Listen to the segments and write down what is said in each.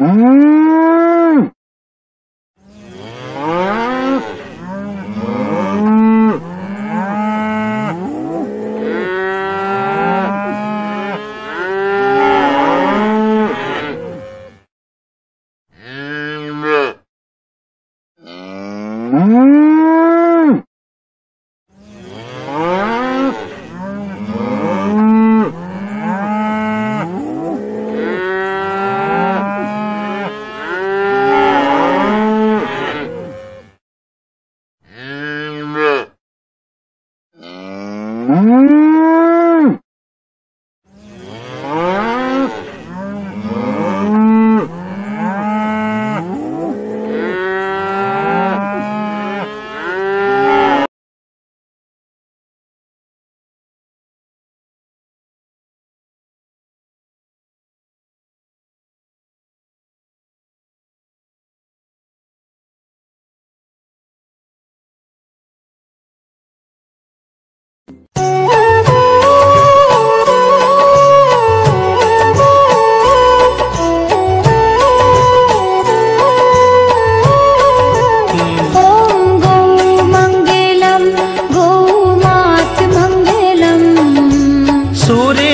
Mm-hmm. Mm-hmm.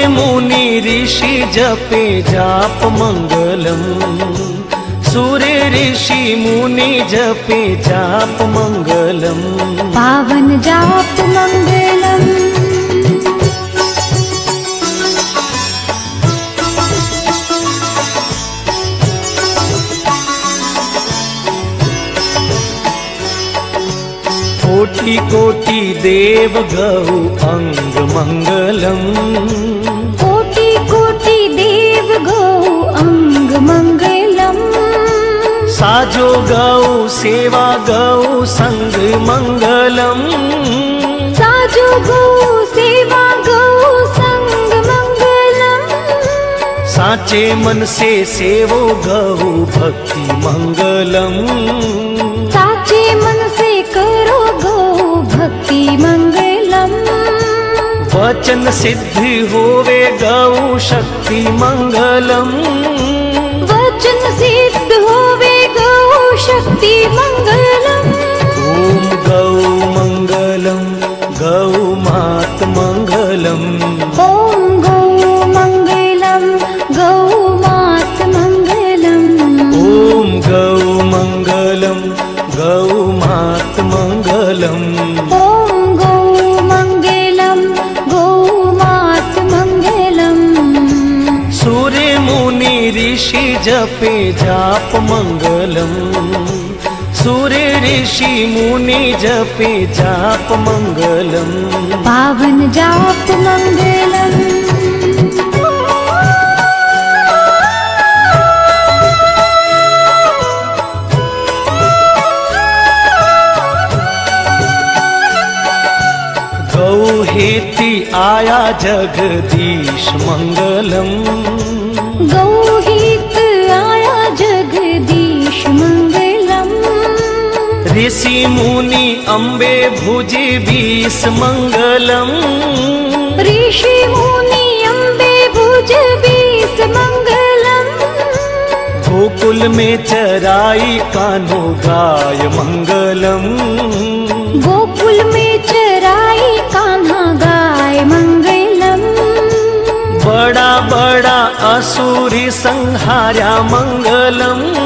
मुनि ऋषि जपे जाप मंगलम। सूर्य ऋषि मुनि जपे जाप मंगलम। पावन जाप मङ्गलम् कोटि कोटि देव गौ अंग साजो गौ सेवा गौ संग मंगलम। साजु गौ सेवा गौ सङ्ग मङ्गलम् साचे मन से सेवो गौ भक्ति मंगलम। साचे मन से करो गौ भक्ति मङ्गलम् वचन सिद्ध होवे गौ शक्ति मंगलम। वचन सिद्ध जपे जाप मंगलम। सूर्य ऋषि मुनि जपे जाप मंगलम। पावन जाप मङ्गलम् गौ हेति आया जगदीश मंगलम। ऋषि मुनि अम्बे भुजि बीस मंगलम। ऋषि मुनि अम्बे भुज बीस मङ्गलम् गोकुल में चराई कान्हो गाय मंगलम। गोकुल में चराई कान्हा गाय मङ्गलम् बड़ा बड़ा असुरी संहार्या मंगलम।